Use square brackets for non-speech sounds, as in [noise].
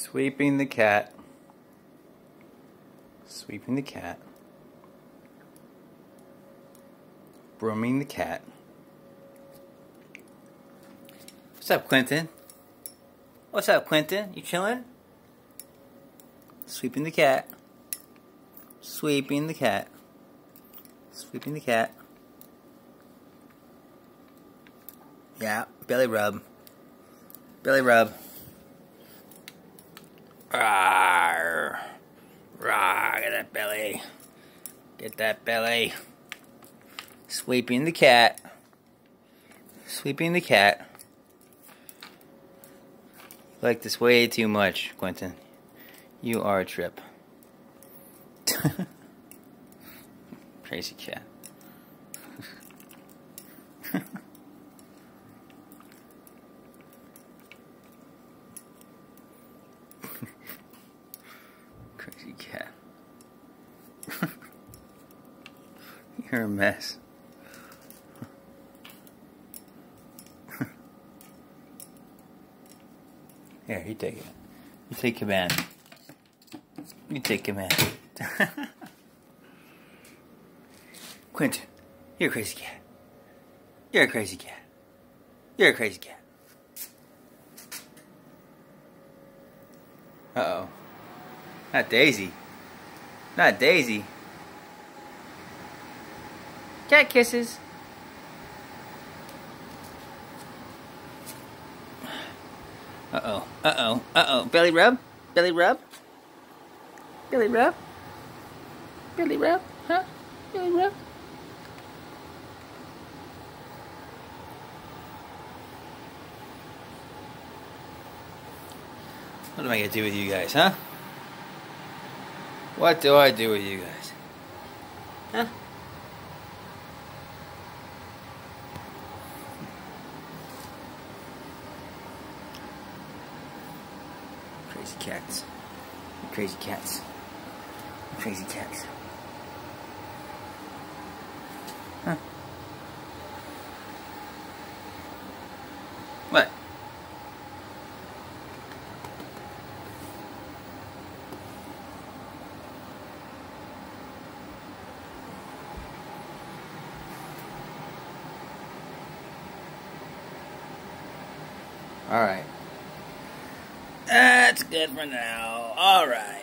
Sweeping the cat. Sweeping the cat. Brooming the cat. What's up, Quinton? What's up, Quinton? You chilling? Sweeping the cat. Sweeping the cat. Sweeping the cat. Yeah, belly rub. Belly rub. Rawr. Rawr, get that belly. Get that belly. Sweeping the cat. Sweeping the cat. You like this way too much, Quinton. You are a trip. [laughs] Crazy cat. [laughs] Crazy cat. You're a mess. [laughs] Here, you take it. You take command. You take command. [laughs] Quinton, you're a crazy cat. You're a crazy cat. You're a crazy cat. Uh oh. Not Daisy. Not Daisy. Cat kisses. Uh oh. Uh oh. Uh oh. Belly rub? Belly rub? Belly rub? Belly rub? Huh? Belly rub? What am I gonna do with you guys, huh? What do I do with you guys? Huh? Crazy cats. Crazy cats. Crazy cats. Huh? What? Alright. That's good for now. Alright.